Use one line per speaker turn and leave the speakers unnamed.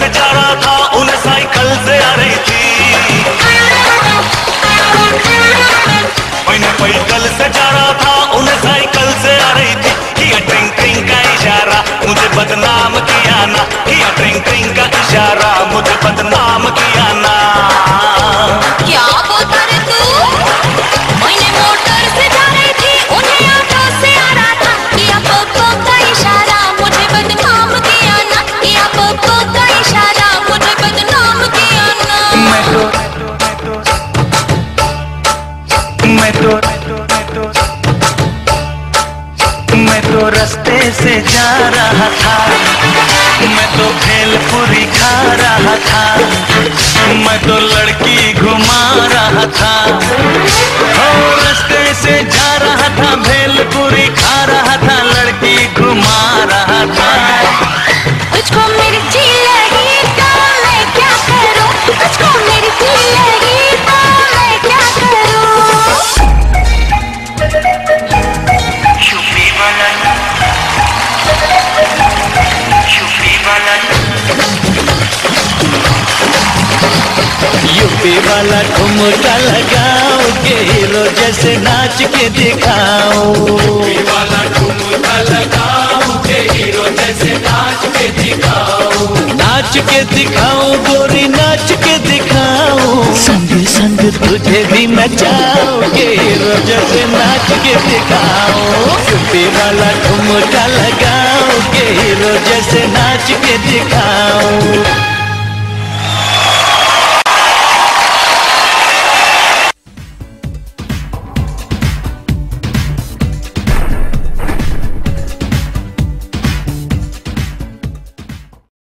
से जा रहा था, उन्हें साइकिल से आ रही थी। मैंने पैदल से जा रहा था, उन्हें साइकिल से आ रही थी। किया ट्रिंग का इशारा, मुझे बदनाम किया ना। किया ट्रिंग का इशारा, मुझे बदनाम किया ना।
मैं तो मैं तो रास्ते से जा रहा था। मैं तो भेलपुरी खा रहा था। मैं तो लड़की घुमा रहा था। और रस्ते से जा यूपी वाला ठुमका लगाओ के हीरो जैसे नाच के दिखाओ। नाच के दिखाओ गोरी नाच के दिखाओ। संग संग तुझे भी मचाओ के हीरो जैसे नाच के दिखाओ। यूपी वाला ठुमका लगाओ के हीरो जैसे नाच के दिखाओ।